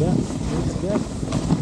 да? 35.